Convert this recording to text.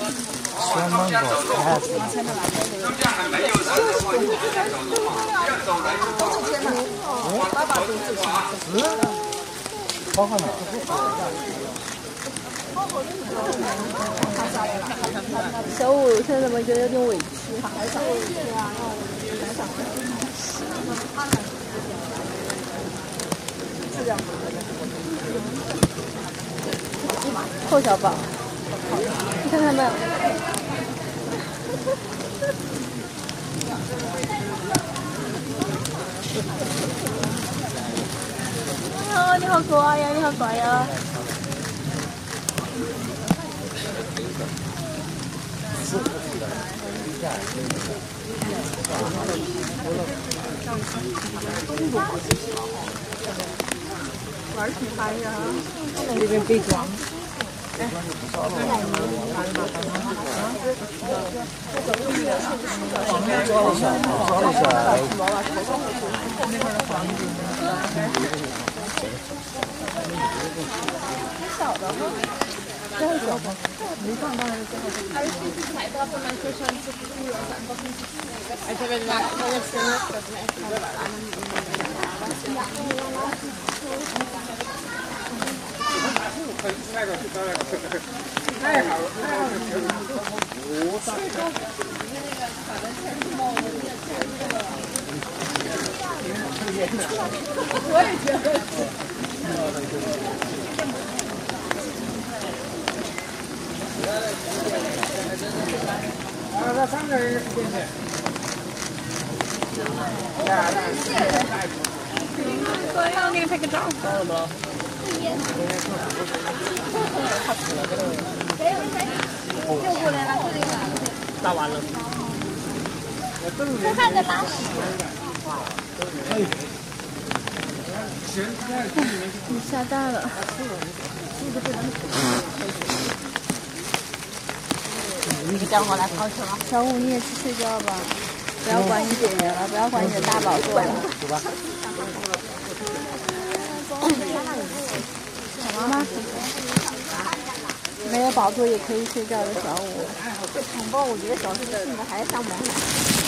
酸芒果还是中间还没有人的话，你直接走的话，要走人的话，我我的话，是，好好呢。小五现在怎么觉得有点委屈？臭小宝，你看他们。哦，你好可爱呀，你好乖呀。玩儿挺嗨呀！这边被装。小的吗？真小吗？没放到那个最后。还是自己买的，后面就算自己雇人，咱们自己那个。而且人家那个钱呢，都是买的太好了，太好了！我也觉得。啊，那三个人进去。哥，要给你拍个照。打完了。武汉的巴士。你下蛋了。你等会来跑去了。小五，你也去睡觉吧，不要管你姐姐了，不要管你的大宝座了。走吧。什么吗？没有宝座也可以睡觉的小五。这红包，我觉得小时候性格还是像萌。